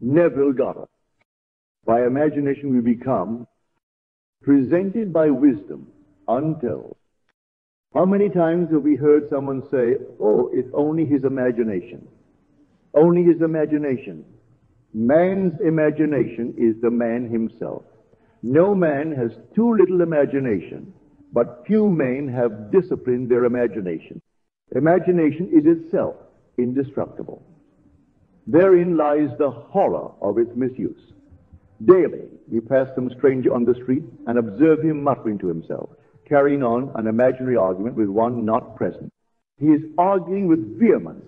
Neville Goddard. By imagination we become presented by Wisdom Untold. How many times have we heard someone say, oh, it's only his imagination? Only his imagination. Man's imagination is the man himself. No man has too little imagination, but few men have disciplined their imagination. Imagination is itself indestructible. Therein lies the horror of its misuse. Daily, we pass some stranger on the street and observe him muttering to himself, carrying on an imaginary argument with one not present. He is arguing with vehemence,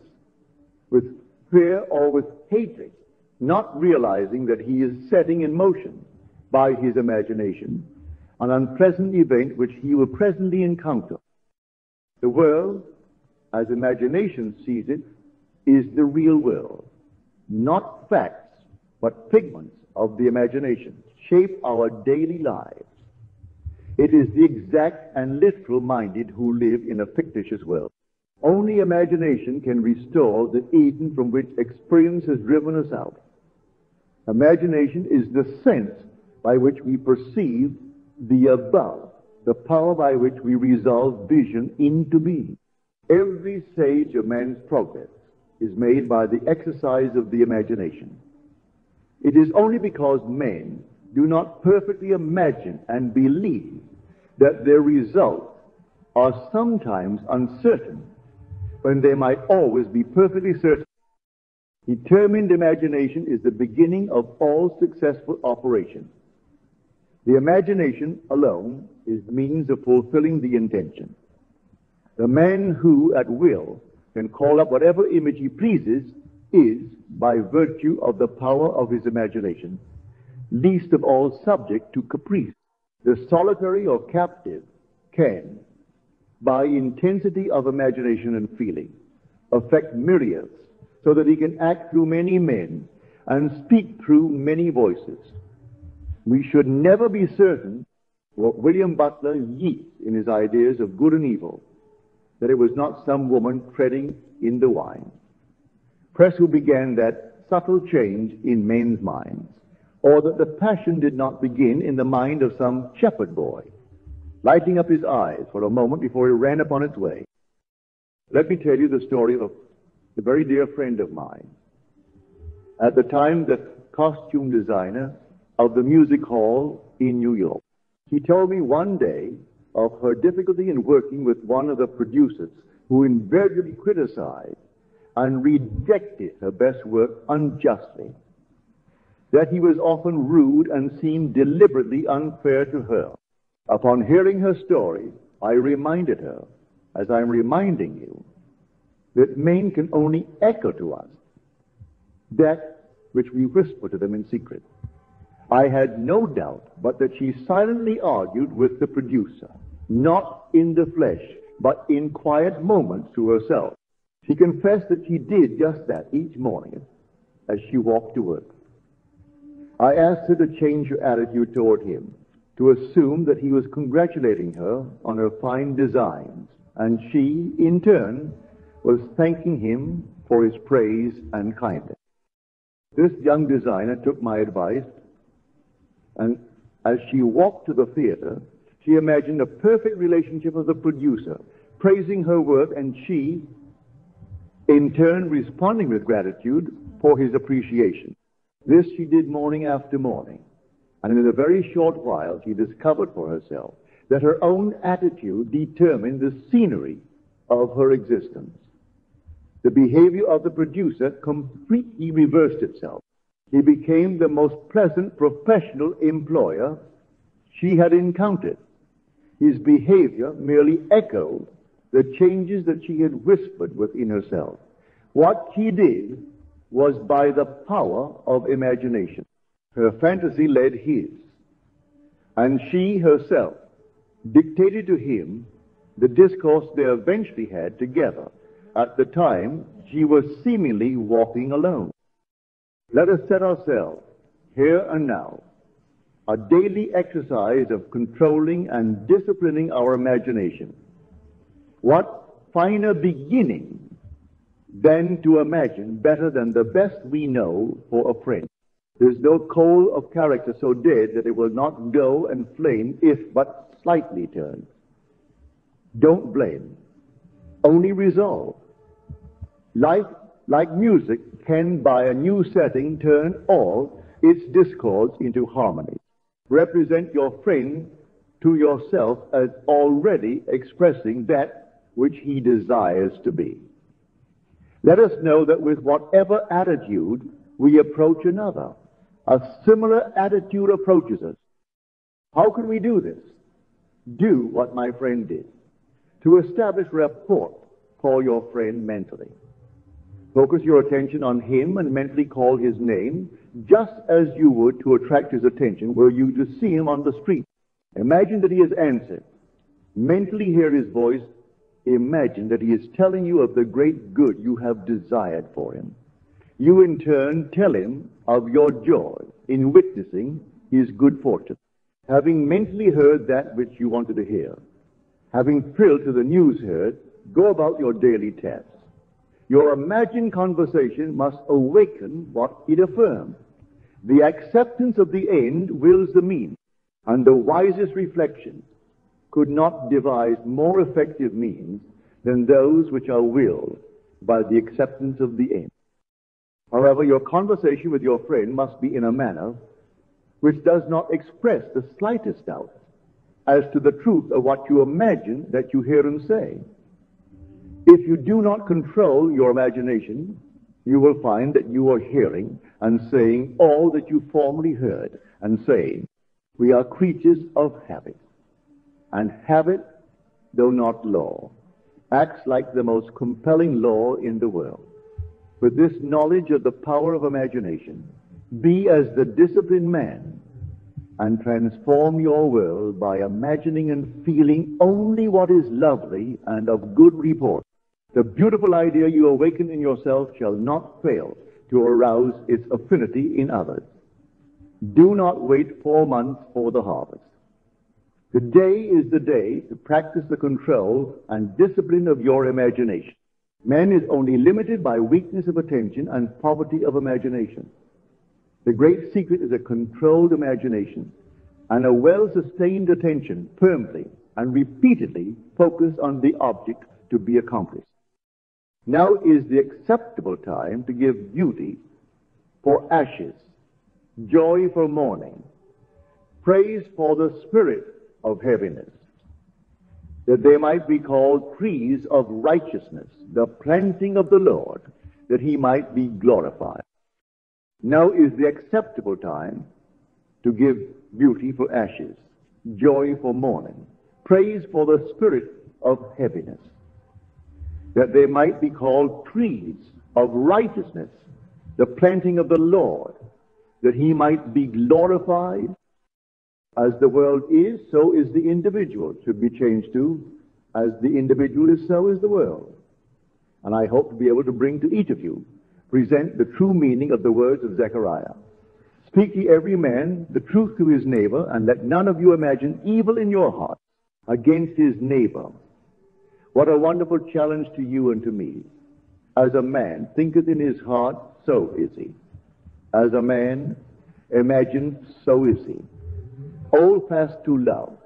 with fear, or with hatred, not realizing that he is setting in motion by his imagination an unpleasant event which he will presently encounter. The world, as imagination sees it, is the real world. Not facts, but figments of the imagination shape our daily lives. It is the exact and literal minded who live in a fictitious world. Only imagination can restore the Eden from which experience has driven us out. Imagination is the sense by which we perceive the above, the power by which we resolve vision into being. Every stage of man's progress is made by the exercise of the imagination. It is only because men do not perfectly imagine and believe that their results are sometimes uncertain when they might always be perfectly certain. Determined imagination is the beginning of all successful operation. The imagination alone is the means of fulfilling the intention. The man who, at will, can call up whatever image he pleases is, by virtue of the power of his imagination, least of all subject to caprice. The solitary or captive can, by intensity of imagination and feeling, affect myriads so that he can act through many men and speak through many voices. We should never be certain what William Butler Yeats in his ideas of good and evil, that it was not some woman treading in the wine. Press who began that subtle change in men's minds, or that the passion did not begin in the mind of some shepherd boy, lighting up his eyes for a moment before he ran upon its way. Let me tell you the story of a very dear friend of mine. At the time, the costume designer of the music hall in New York. He told me one day of her difficulty in working with one of the producers who invariably criticized and rejected her best work unjustly. That he was often rude and seemed deliberately unfair to her. Upon hearing her story, I reminded her, as I'm reminding you, that men can only echo to us that which we whisper to them in secret. I had no doubt but that she silently argued with the producer, not in the flesh, but in quiet moments to herself. She confessed that she did just that each morning as she walked to work. I asked her to change her attitude toward him, to assume that he was congratulating her on her fine designs, and she, in turn, was thanking him for his praise and kindness. This young designer took my advice, and as she walked to the theater, she imagined a perfect relationship with the producer, praising her work, and she, in turn, responding with gratitude for his appreciation. This she did morning after morning. And in a very short while, she discovered for herself that her own attitude determined the scenery of her existence. The behavior of the producer completely reversed itself. He became the most pleasant professional employer she had encountered. His behavior merely echoed the changes that she had whispered within herself. What she did was by the power of imagination. Her fantasy led his, and she herself dictated to him the discourse they eventually had together. At the time, she was seemingly walking alone. Let us set ourselves here and now a daily exercise of controlling and disciplining our imagination. What finer beginning than to imagine better than the best we know for a friend? There's no coal of character so dead that it will not go and flame if but slightly turned. Don't blame. Only resolve. Life, like music, can by a new setting turn all its discords into harmony. Represent your friend to yourself as already expressing that which he desires to be. Let us know that with whatever attitude we approach another, a similar attitude approaches us. How can we do this? Do what my friend did. To establish rapport, call your friend mentally. Focus your attention on him and mentally call his name, just as you would to attract his attention were you to see him on the street. Imagine that he has answered. Mentally hear his voice. Imagine that he is telling you of the great good you have desired for him. You in turn tell him of your joy in witnessing his good fortune. Having mentally heard that which you wanted to hear, having thrilled to the news heard, go about your daily tasks. Your imagined conversation must awaken what it affirms. The acceptance of the end wills the means and the wisest reflection could not devise more effective means than those which are willed by the acceptance of the end. However, your conversation with your friend must be in a manner which does not express the slightest doubt as to the truth of what you imagine that you hear him say. If you do not control your imagination, you will find that you are hearing and saying all that you formerly heard and saying we are creatures of habit. And habit, though not law, acts like the most compelling law in the world. With this knowledge of the power of imagination, be as the disciplined man and transform your world by imagining and feeling only what is lovely and of good report. The beautiful idea you awaken in yourself shall not fail to arouse its affinity in others. Do not wait four months for the harvest. Today is the day to practice the control and discipline of your imagination. Man is only limited by weakness of attention and poverty of imagination. The great secret is a controlled imagination and a well-sustained attention firmly and repeatedly focused on the object to be accomplished. Now is the acceptable time to give beauty for ashes joy for mourning, praise for the spirit of heaviness, that they might be called trees of righteousness, the planting of the Lord, that he might be glorified. Now is the acceptable time to give beauty for ashes, joy for mourning, praise for the spirit of heaviness, that they might be called trees of righteousness, the planting of the Lord, that he might be glorified. As the world is, so is the individual to be changed to. As the individual is, so is the world. And I hope to be able to bring to each of you, present the true meaning of the words of Zechariah. Speak ye every man the truth to his neighbor, and let none of you imagine evil in your heart against his neighbor. What a wonderful challenge to you and to me. As a man thinketh in his heart, so is he. As a man imagines, so is he. Hold fast to love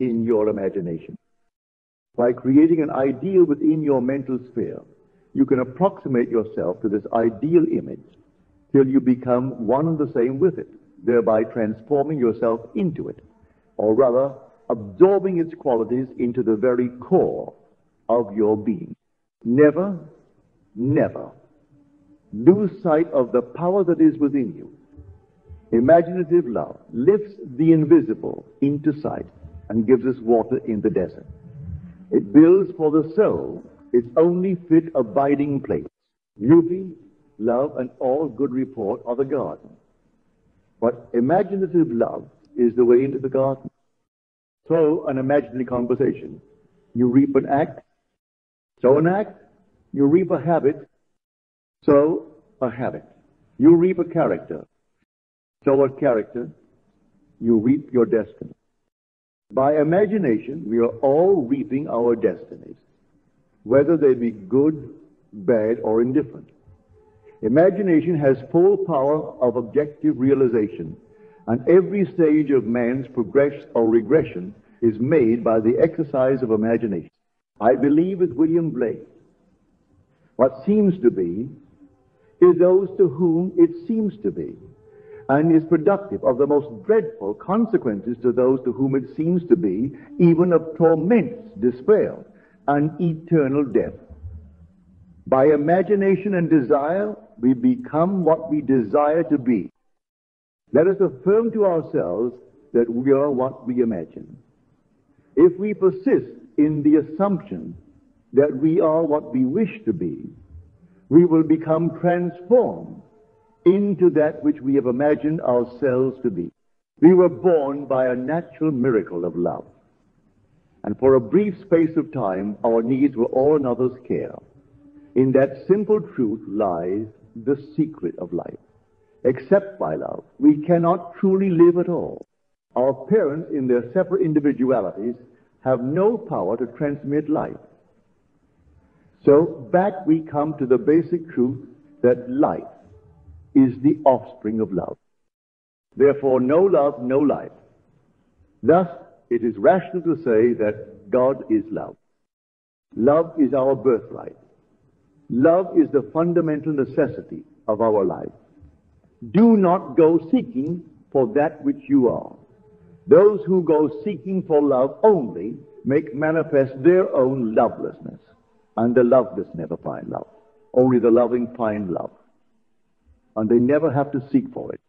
in your imagination. By creating an ideal within your mental sphere, you can approximate yourself to this ideal image till you become one and the same with it, thereby transforming yourself into it, or rather, absorbing its qualities into the very core of your being. Never, never lose sight of the power that is within you. Imaginative love lifts the invisible into sight and gives us water in the desert. It builds for the soul its only fit abiding place. Beauty, love, and all good report are the garden. But imaginative love is the way into the garden. Sow an imaginary conversation. You reap an act. Sow an act. You reap a habit sow a habit. You reap a character. Sow a character. You reap your destiny. By imagination, we are all reaping our destinies, whether they be good, bad, or indifferent. Imagination has full power of objective realization, and every stage of man's progress or regression is made by the exercise of imagination. I believe with William Blake, what seems to be is those to whom it seems to be, and is productive of the most dreadful consequences to those to whom it seems to be, even of torments, despair, and eternal death. By imagination and desire, we become what we desire to be. Let us affirm to ourselves that we are what we imagine. If we persist in the assumption that we are what we wish to be, we will become transformed into that which we have imagined ourselves to be. We were born by a natural miracle of love. And for a brief space of time, our needs were all another's care. In that simple truth lies the secret of life. Except by love, we cannot truly live at all. Our parents, in their separate individualities, have no power to transmit life. So back we come to the basic truth that life is the offspring of love. Therefore, no love, no life. Thus, it is rational to say that God is love. Love is our birthright. Love is the fundamental necessity of our life. Do not go seeking for that which you are. Those who go seeking for love only make manifest their own lovelessness. And the loveless never find love. Only the loving find love. And they never have to seek for it.